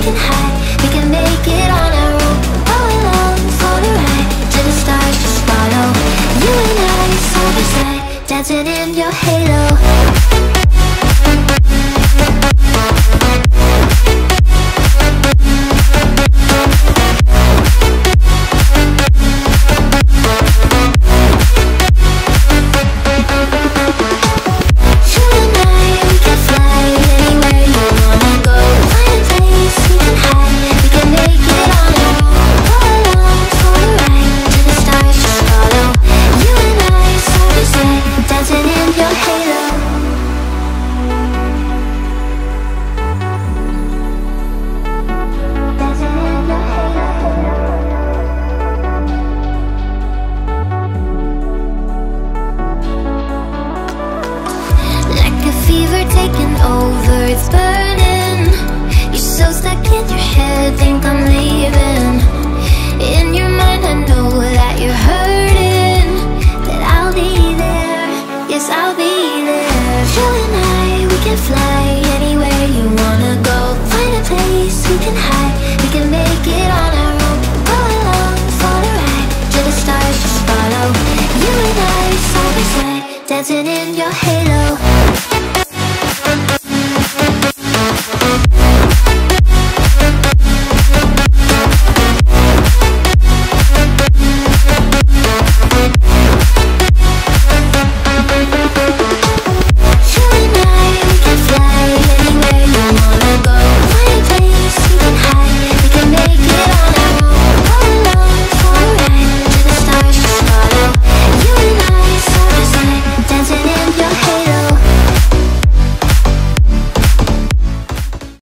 can hide. We can make it on our own. Oh, All alone for the ride To the stars just follow. You and I side by side. Dancing in your halo. taking over. It's